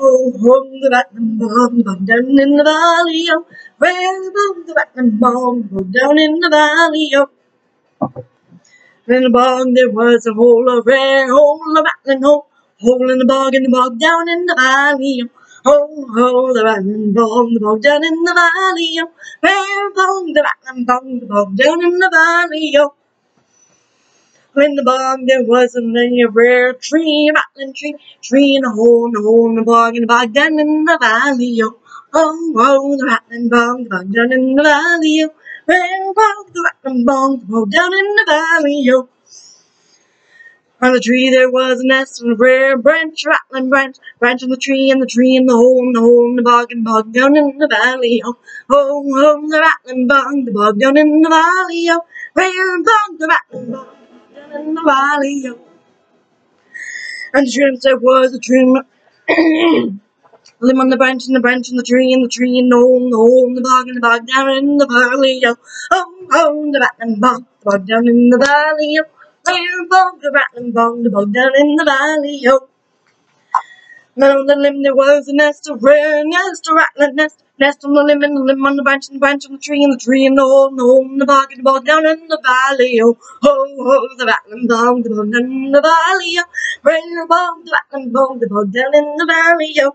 Oh, home the Batman bomb, bug down in the valley, oh. Where the Batman bomb, bug down in the valley, oh. In the bog there was a hole, a rare hole, a rattling hole. Hole in the bog, in the bog down in the valley, oh. Ho, ho, the rattling bog, the bog down in the valley, oh. Where bog, the rattling bog, the bog down in the valley, oh. In the bog there wasn't any rare tree, rattling tree, tree in a hole, in a hole in the bog, in the bog down in the valley, yo. Oh, oh, the rattling bog, the bog down in the valley, yo. Rare bog, the rattling bog, the bog down in the valley, yo. On the tree there was a nest and a rare branch, rattling branch, branch on the tree and the tree in the hole, in the hole in the bog and bog down in the valley, yo. Oh, oh, the rattling bog, the bog down in the valley, yo. Rare bog, the rattling bog in the valley, yo. And the trim there was a dream. limb on the branch and the branch and the tree and the tree and the hole and the hole and the bog and the bog down in the valley, yo. Oh, oh, oh the rattling bog, the bog down in the valley, yo. Rare bog, the rattling bog, the bog down in the valley, yo. And on the limb there was a nest, a rare nest, a rattling nest, nest on the limb and the limb on the branch and the branch on the tree and the tree and hole and hole and the bog and the bog down in the valley, oh, ho, ho, the rattling bog, the bog down in the valley, oh, rare bog, the rattling bog, the bog down in the valley, oh.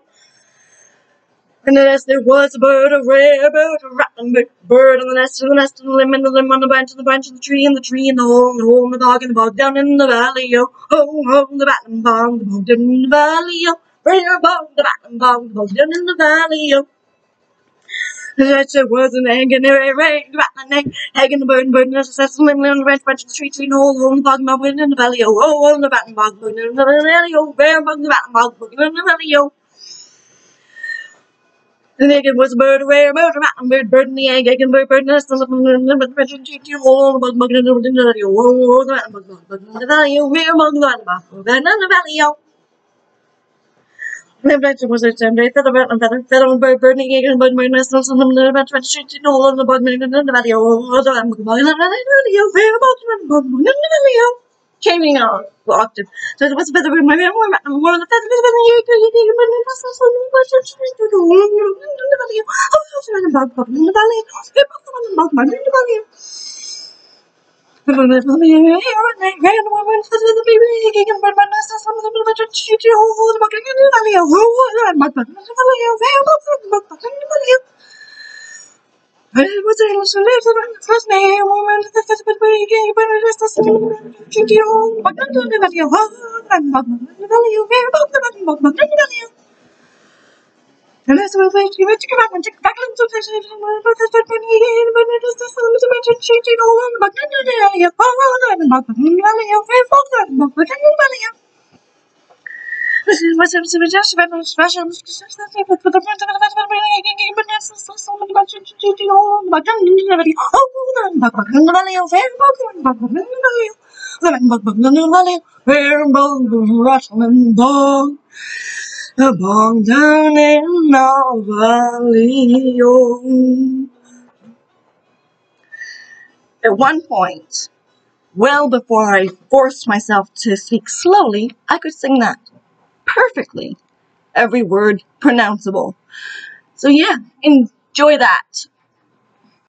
And the nest there was a bird, a rare bird, a rattling bird, bird on the nest, and the nest, and the limb, and the limb on the branch, and the branch, and the tree, and the tree, and the hole, and the hole, and the bog, and the bog down in the valley, yo. Ho, ho, the rattling bog, the bog down in the valley, yo. Rare bog, the bog, the bog down in the valley, yo. And the nest was an egg, and a egg, rattling egg, egg, and the bird, and bird, and the nest, and the and the branch, and the tree, tree, and the hole, and the bog, and the bog down in the valley, yo. Ho, ho, the rattling bog, bog in the valley, yo. Rare bog, the rattling bog, bog in the valley, yo. The naked was a bird, a rare bird, a rattling bird, bird in the egg, egg and bird, bird nest, and the bird, bird, and cheek, hole, bug, bug, and the valley, oh, oh, the rattling bug, bug, bug, in the valley, oh, rare bug, the rattling bug, then in the valley, oh. And the branch was a time, they feather, rattling feather, feather, and bird, and and and the and the the oh, oh, the the oh, the the oh. Changing out octave. So it was feather in my more more the feather the a minute, something much to do. In the valley, oh, so I'm bug bug in the bug bug bug in the valley. Was it a little first name? Woman, the first but we gave but it was the same. Chucky, oh, but not the value. Oh, and bug, the value, very bug, the bug, bug, bug, the value. And that's what I give it to come up and check back into the same. But that's what we gave, but it was the same. So much the value, very much you a bog down in the valley oh. At one point, well before I forced myself to speak slowly, I could sing that perfectly. Every word pronounceable. So yeah, enjoy that.